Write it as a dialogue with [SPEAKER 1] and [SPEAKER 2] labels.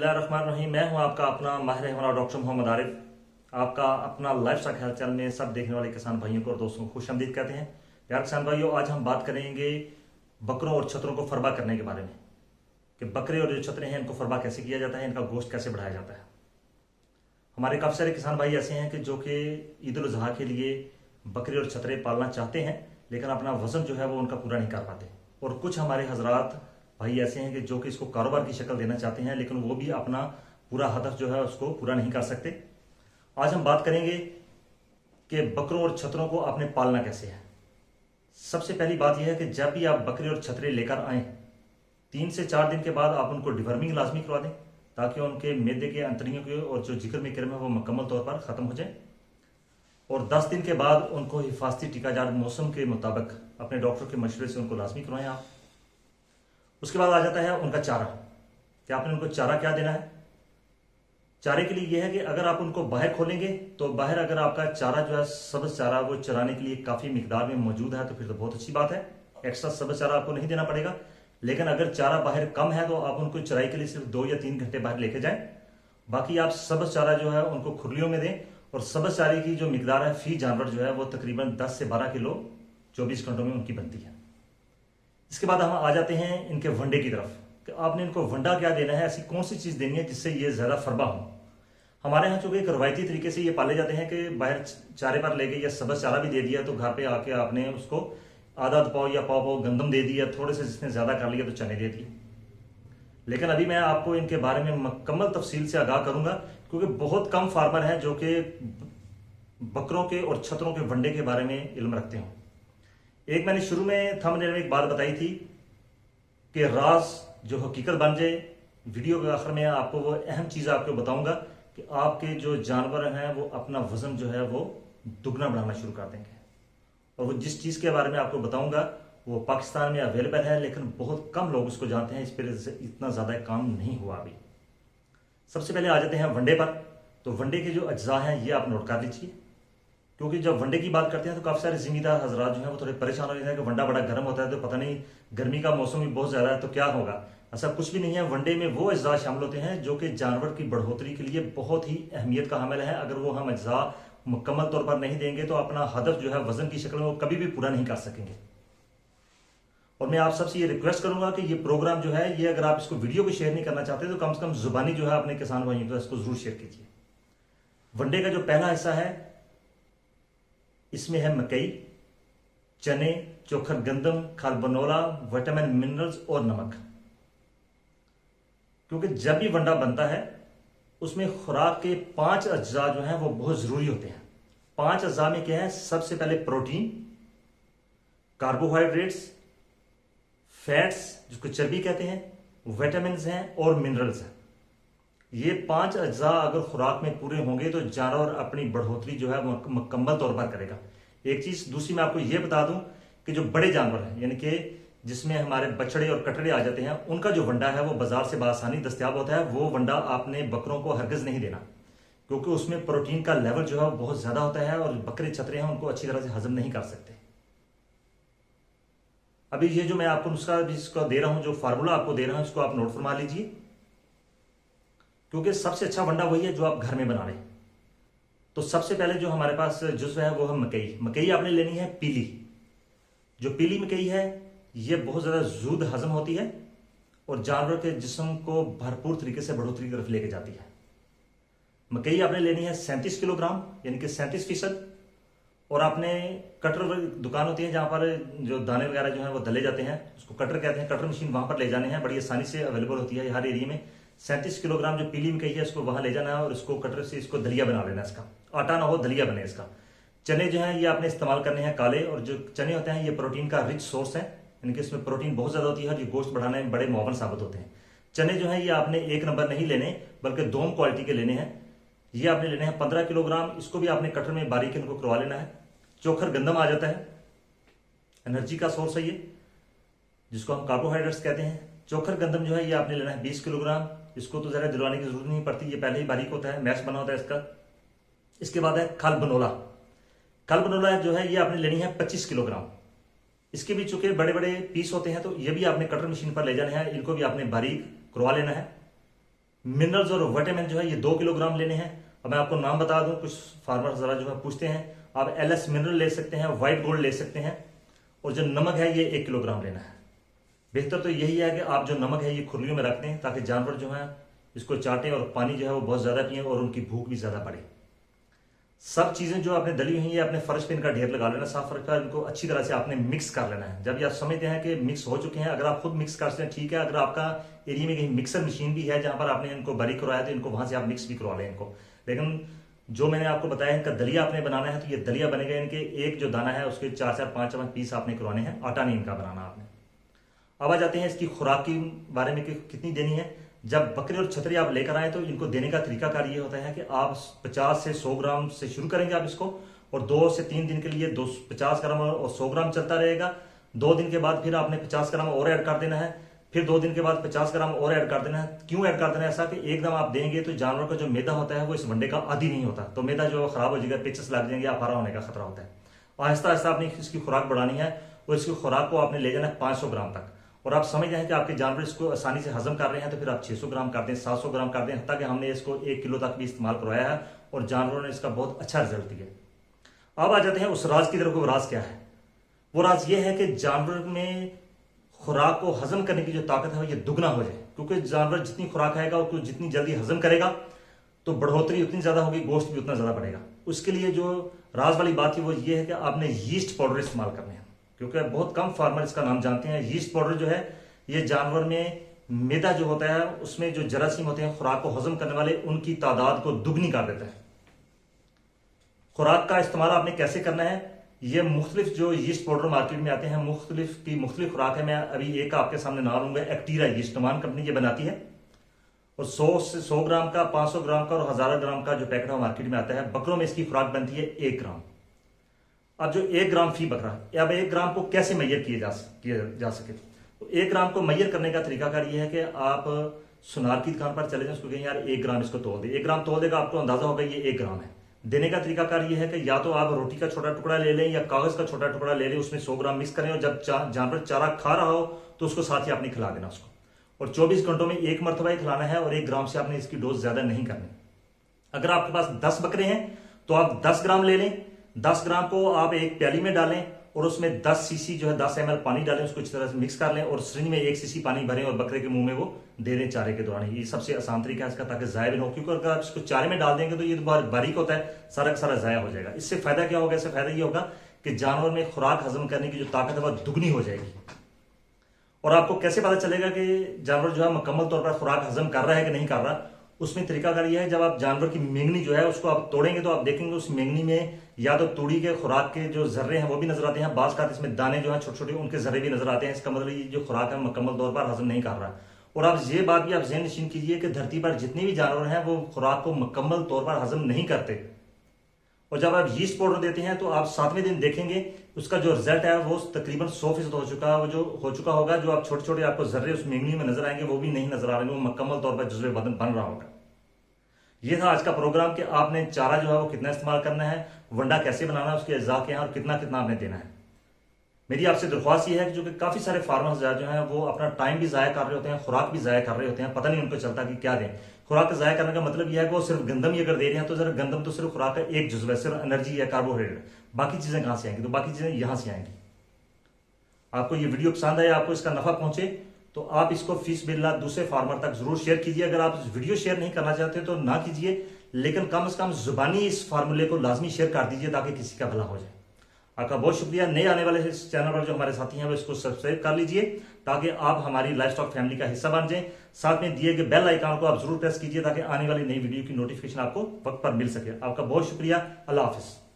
[SPEAKER 1] रहीम मैं हूँ आपका अपना माहिर हमारा डॉक्टर मोहम्मद आरिफ। आपका अपना लाइफ स्टाइल हेल्थ चैनल में सब देखने वाले किसान भाइयों को और दोस्तों को खुश आमदीद कहते हैं। प्यार किसान भाइयों, आज हम बात करेंगे बकरों और छतरों को फरबा करने के बारे में, कि बकरे और जो छतरे हैं, इनको फरबा कैसे किया जाता है, इनका गोश्त कैसे बढ़ाया जाता है। हमारे काफ़ी सारे किसान भाई ऐसे हैं कि जो कि ईद उल अजहा के लिए बकरे और छतरे पालना चाहते हैं, लेकिन अपना वज़न जो है वो उनका पूरा नहीं कर पाते। और कुछ हमारे हजरात भाई ऐसे हैं कि जो कि इसको कारोबार की शक्ल देना चाहते हैं, लेकिन वो भी अपना पूरा हदफ जो है उसको पूरा नहीं कर सकते। आज हम बात करेंगे कि बकरों और छतरों को आपने पालना कैसे है। सबसे पहली बात यह है कि जब भी आप बकरे और छतरे लेकर आए, तीन से चार दिन के बाद आप उनको डिवर्मिंग लाजमी करवा दें, ताकि उनके मैदे के अंतरियों के और जो ज़िक्र में क्रम है वो मुकम्मल तौर पर ख़त्म हो जाए। और 10 दिन के बाद उनको हिफाजती टीकाजार मौसम के मुताबिक अपने डॉक्टर के मशवरे से उनको लाजमी करवाएँ आप। उसके बाद आ जाता है उनका चारा। कि आपने उनको चारा क्या देना है? चारे के लिए यह है कि अगर आप उनको बाहर खोलेंगे तो बाहर अगर आपका चारा जो है, सब्ज चारा वो चराने के लिए काफ़ी मिकदार में मौजूद है तो फिर तो बहुत अच्छी बात है। एक्स्ट्रा सब्ज चारा आपको नहीं देना पड़ेगा। लेकिन अगर चारा बाहर कम है तो आप उनको चराई के लिए सिर्फ़ दो या तीन घंटे बाहर लेके जाएँ। बाकी आप सब्ज चारा जो है, उनको खुरलियों में दें। और सब्ज चारे की जो मिकदार है, फ़ी जानवर जो है, वो तकरीबन 10 से 12 किलो 24 घंटों में उनकी बनती है। इसके बाद हम आ जाते हैं इनके वंडे की तरफ़। कि आपने इनको वंडा क्या देना है? ऐसी कौन सी चीज़ देनी है जिससे ये ज़्यादा फरबा हो? हमारे यहाँ चूँकि एक रवायती तरीके से ये पाले जाते हैं कि बाहर चारे पर ले या सबज चारा भी दे दिया तो घर पे आके आपने उसको आधा पाव या पाव पाव गंदम दे दिया, थोड़े से जिसने ज़्यादा कर लिया तो चने दे दिए। लेकिन अभी मैं आपको इनके बारे में मुकम्मल तफसील से आगाह करूँगा, क्योंकि बहुत कम फार्मर हैं जो कि बकरों के और छतरों के वंडे के बारे में इल्म रखते हो। एक मैंने शुरू में थंबनेल में एक बात बताई थी कि राज जो हकीकत बन जाए, वीडियो के आखिर में आपको वो अहम चीज़ आपको बताऊँगा कि आपके जो जानवर हैं, वो अपना वज़न जो है वो दुगना बढ़ाना शुरू कर देंगे। और वो जिस चीज़ के बारे में आपको बताऊँगा, वो पाकिस्तान में अवेलेबल है, लेकिन बहुत कम लोग उसको जानते हैं, इस पर इतना ज़्यादा काम नहीं हुआ अभी। सबसे पहले आ जाते हैं वनडे पर। तो वनडे के जो अज्जा हैं, ये आप नोट कर लीजिए। क्योंकि जब वनडे की बात करते हैं तो काफ़ी सारे जिम्मेदार हजरात जो है वो थोड़े परेशान हो जाते हैं कि वंडा बड़ा गर्म होता है तो पता नहीं गर्मी का मौसम भी बहुत ज़्यादा है तो क्या होगा। ऐसा कुछ भी नहीं है वनडे में वो अज्जा शामिल होते हैं जो कि जानवर की बढ़ोतरी के लिए बहुत ही अहमियत का हमल है। अगर वो हम अज्जा मुकम्मल तौर पर नहीं देंगे तो अपना हदफ जो है वज़न की शक्ल में वो कभी भी पूरा नहीं कर सकेंगे। और मैं आप सबसे ये रिक्वेस्ट करूँगा कि ये प्रोग्राम जो है, ये अगर आप इसको वीडियो को शेयर नहीं करना चाहते तो कम से कम जुबानी जो है अपने किसान भाइयों को इसको ज़रूर शेयर कीजिए। वनडे का जो पहला हिस्सा है इसमें है मकई, चने, चोखर गंदम, खालबनोला विटामिन मिनरल्स और नमक। क्योंकि जब भी वंडा बनता है, उसमें खुराक के पाँच अज्जा जो हैं वो बहुत ज़रूरी होते हैं। पाँच अज्जा में क्या है? सबसे पहले प्रोटीन कार्बोहाइड्रेट्स फैट्स जिसको चर्बी कहते हैं विटामिन हैं और मिनरल्स हैं। ये पाँच अज्जा अगर खुराक में पूरे होंगे तो जानवर अपनी बढ़ोतरी जो है मुकम्मल तौर पर करेगा। एक चीज़ दूसरी मैं आपको ये बता दूँ कि जो बड़े जानवर हैं, यानी कि जिसमें हमारे बछड़े और कटड़े आ जाते हैं, उनका जो वंडा है वो बाज़ार से बासानी दस्तियाब होता है, वो वंडा आपने बकरों को हरगज नहीं देना। क्योंकि उसमें प्रोटीन का लेवल जो है वो बहुत ज़्यादा होता है और बकरे छतरे हैं, उनको अच्छी तरह से हजम नहीं कर सकते। अभी ये जो मैं आपको नुस्खा दे रहा हूँ, जो फार्मूला आपको दे रहा हूँ, इसको आप नोट फरमा लीजिए। क्योंकि सबसे अच्छा वंडा वही है जो आप घर में बना लें तो सबसे पहले जो हमारे पास जुज्व है, वो है मकई। मकई आपने लेनी है पीली। जो पीली मकई है, ये बहुत ज़्यादा जूद हजम होती है और जानवर के जिसम को भरपूर तरीके से बढ़ोतरी की तरफ़ लेके जाती है। मकई आपने लेनी है सैंतीस किलोग्राम, यानी कि सैंतीस फ़ीसद। और आपने कटर दुकान होती है जहाँ पर जो दाने वगैरह जो है वो दले जाते हैं, उसको कटर कहते हैं। कटर मशीन वहाँ पर ले जाने हैं, बड़ी आसानी से अवेलेबल होती है हर एरिया में। सैंतीस किलोग्राम जो पीली मकई है उसको वहाँ ले जाना है और उसको कटर से इसको दलिया बना लेना इसका। आटा ना हो, दलिया बने इसका। चने जो है, ये आपने इस्तेमाल करने हैं काले, और जो चने होते हैं, ये प्रोटीन का रिच सोर्स है। इनके इसमें प्रोटीन बहुत ज़्यादा होती है और ये गोश्त बढ़ाने में बड़े मोहन साबित होते हैं। चने जो है, ये आपने एक नंबर नहीं लेने, बल्कि दोम क्वालिटी के लेने हैं। ये आपने लेने हैं पंद्रह किलोग्राम, इसको भी आपने कटर में बारीक इनको करवा लेना है। चोखर गंदम आ जाता है। एनर्जी का सोर्स है ये, जिसको हम कार्बोहाइड्रेट्स कहते हैं। चोखर गंदम जो है, ये आपने लेना है बीस किलोग्राम। इसको तो जरा दिलवाने की ज़रूरत नहीं पड़ती, ये पहले ही बारीक होता है, मैश बना होता है इसका। इसके बाद है खल बनोला। खल बनोला जो है, ये आपने लेनी है पच्चीस किलोग्राम। इसके भी चूँकि बड़े बड़े पीस होते हैं तो ये भी आपने कटर मशीन पर ले जाने हैं, इनको भी आपने बारीक करवा लेना है। मिनरल्स और विटामिन जो है, ये दो किलोग्राम लेने हैं। अब मैं आपको नाम बता दूँ, कुछ फार्मर जरा जो है पूछते हैं, आप एल एस मिनरल ले सकते हैं, व्हाइट गोल्ड ले सकते हैं, और जो नमक है, ये एक किलोग्राम लेना है। बेहतर तो यही है कि आप जो नमक है ये खुरलियों में रख दें ताकि जानवर जो है, इसको चाटें और पानी जो है वो बहुत ज़्यादा पिए और उनकी भूख भी ज़्यादा बढ़े। सब चीज़ें जो आपने दली हुई है अपने फर्श पे इनका ढेर लगा लेना, साफ़ फर्श पर इनको अच्छी तरह से आपने मिक्स कर लेना है। जब आप समझते हैं कि मिक्स हो चुके हैं, अगर आप खुद मिक्स करते हैं, ठीक है, अगर आपका एरिया में कहीं मिक्सर मशीन भी है जहाँ पर आपने इनको बारीक करवाया तो इनको वहाँ से आप मिक्स भी करवा लें इनको। लेकिन जो मैंने आपको बताया, इनका दलिया आपने बनाना है तो ये दलिया बनेगा इनके, एक जो दाना है, उसके चार चार पाँच पाँच पीस आपने करवाने हैं, आटा नहीं इनका बनाना आपने। अब आ जाते हैं इसकी खुराक के बारे में कि कितनी देनी है। जब बकरे और छतरी आप लेकर आए तो इनको देने का तरीकाकार ये होता है कि आप 50 से 100 ग्राम से शुरू करेंगे आप इसको और दो से तीन दिन के लिए दो पचास ग्राम और सौ ग्राम चलता रहेगा। दो दिन के बाद फिर आपने पचास ग्राम और ऐड कर देना है। फिर दो दिन के बाद पचास ग्राम और ऐड कर देना है। क्यों ऐड कर देना है? ऐसा कि एकदम आप देंगे तो जानवर का जो मैदा होता है वो इस वंडे का आदि नहीं होता। तो मैदा जो खराब हो जाएगा, पिचस लग जाएँगे अफारा होने का खतरा होता है। आहिस्ता आहिस्ता आपने इसकी खुराक बढ़ानी है और इसकी खुराक को आपने ले जाना है पाँच ग्राम तक। और आप समझ जाए कि आपके जानवर इसको आसानी से हजम कर रहे हैं तो फिर आप 600 ग्राम कर दें 700 ग्राम कर दें, ताकि हमने इसको एक किलो तक भी इस्तेमाल करवाया है और जानवरों ने इसका बहुत अच्छा रिज़ल्ट दिया अब आ जाते हैं उस राज की तरफ़, वो राज क्या है? वो राज ये है कि जानवर में खुराक को हजम करने की जो ताकत है, वो ये दुगना हो जाए। क्योंकि जानवर जितनी खुराक आएगा उसको जितनी जल्दी हजम करेगा तो बढ़ोतरी उतनी ज़्यादा होगी, गोश्त भी उतना ज़्यादा बढ़ेगा। उसके लिए जो राज वाली बात है वो ये है कि आपने यीस्ट पाउडर इस्तेमाल करने हैं। क्योंकि बहुत कम फार्मर इसका नाम जानते हैं। यीस्ट पाउडर जो है, ये जानवर में मैदा जो होता है, उसमें जो जरासीम होते हैं, खुराक को हजम करने वाले, उनकी तादाद को दुगनी कर देता है। खुराक का इस्तेमाल आपने कैसे करना है? ये मुख्तलिफ़ जो यीस्ट पाउडर मार्केट में आते हैं, मुख्तलिफ़ की मुख्तलिफ़ खुराक है। मैं अभी एक आपके सामने नाम लूँगा एक्टीरा यीस्ट नमान कंपनी ये बनाती है। और 100 से 100 ग्राम का 500 ग्राम का और हज़ार ग्राम का जो पैकेट मार्केट में आता है, बकरों में इसकी खुराक बनती है एक ग्राम। अब जो एक ग्राम फ़ी बकरा अब एक ग्राम को कैसे मैयर किए जा किया जा सके? तो एक ग्राम को मैयर करने का तरीकाकार यह है कि आप सुनार की दुकान पर चले जाए, उसको कहें, यार, एक ग्राम इसको तोल दे। एक ग्राम तोल देगा, आपको अंदाज़ा होगा ये एक ग्राम है। देने का तरीकाकार यह है कि या तो आप रोटी का छोटा टुकड़ा ले लें या कागज़ का छोटा टुकड़ा ले लें, उसमें सौ ग्राम मिक्स करें और जब जानवर चारा खा रहा हो तो उसको साथ ही आपने खिला देना उसको। और 24 घंटों में एक मरतबा ही खिलाना है और एक ग्राम से आपने इसकी डोज ज़्यादा नहीं करनी। अगर आपके पास दस बकरे हैं तो आप दस ग्राम ले लें दस ग्राम को आप एक प्याली में डालें और उसमें 10 सीसी जो है 10 एम पानी डालें, उसको अच्छी तरह से मिक्स कर लें और सिरिंज में एक सीसी पानी भरें और बकरे के मुँह में वो दे दें चारे के दौरान। ये सबसे आसान तरीका है इसका, ताकि जाया भी हो, क्योंकि अगर आप इसको चारे में डाल देंगे तो ये तो बहुत बारीक होता है, सारा का सारा जाया हो जाएगा। इससे फ़ायदा क्या होगा? इससे फ़ायदा ये होगा कि जानवर में खुराक हजम करने की जो ताकत है, वह दुगनी हो जाएगी। और आपको कैसे पता चलेगा कि जानवर जो है, मुकम्मल तौर पर खुराक हजम कर रहा है कि नहीं कर रहा? उसमें तरीकाकार यह है, जब आप जानवर की मेंगनी जो है, उसको आप तोड़ेंगे तो आप देखेंगे उस मेंगनी में या तो तूड़ी के, खुराक के जो जर्रे हैं वो भी नज़र आते हैं, बास का इसमें दाने जो हैं छोटे छोटे उनके जर्रे भी नज़र आते हैं। इसका मतलब ये जो खुराक है, मुकम्मल तौर पर हजम नहीं कर रहा। और आप ये बात भी आप जहन नशीन कीजिए कि धरती पर जितने भी जानवर हैं, वो खुराक को मुकम्मल तौर पर हजम नहीं करते। और जब आप यीस्ट पाउडर देते हैं तो आप सातवें दिन देखेंगे, उसका जो रिज़ल्ट है, वो तकरीबन सौ फ़ीसद हो चुका है वो जो, हो चुका होगा, जो आप छोटे छोटे आपको जर्रे उस मेंगनी में नज़र आएँगे, वो भी नहीं नज़र आ रहे वो मुकम्मल तौर पर जज्बे बदन बन रहा होगा। ये था आज का प्रोग्राम कि आपने चारा जो है, वो कितना इस्तेमाल करना है, वंडा कैसे बनाना है, उसके अज्जा के हैं, और कितना कितना आपने देना है। मेरी आपसे दरख्वास्त ये है कि जो कि काफ़ी सारे फार्मर्स जो हैं, वो अपना टाइम भी जाया कर रहे होते हैं, खुराक भी जाया कर रहे होते हैं, पता नहीं उनको चलता कि क्या दें। खुराक जाया करने का मतलब यह है कि वो सिर्फ़ गंदम ही अगर दे रहे हैं तो जरा गंदम तो सिर्फ़ खुराक का एक जुज्व है, सिर्फ़ एनर्जी या कार्बोहाइड्रेट बाकी चीज़ें कहाँ से आएँगी? तो बाकी चीज़ें यहाँ से आएँगी। आपको ये वीडियो पसंद आए आपको इसका नफा पहुँचे तो आप इसको फ़ीस बिल्ला दूसरे फार्मर तक ज़रूर शेयर कीजिए। अगर आप वीडियो शेयर नहीं करना चाहते तो ना कीजिए, लेकिन कम से कम जुबानी इस फार्मूले को लाजमी शेयर कर दीजिए, ताकि किसी का भला हो जाए। आपका बहुत शुक्रिया। नए आने वाले इस चैनल पर जो हमारे साथी हैं वो इसको सब्सक्राइब कर लीजिए। ताकि आप हमारी लाइफ स्टॉक फैमिली का हिस्सा बन जाए। साथ में दिए गए बेल आइकन को आप ज़रूर प्रेस कीजिए ताकि आने वाली नई वीडियो की नोटिफिकेशन आपको वक्त पर मिल सके। आपका बहुत शुक्रिया। अल्लाह हाफिज़।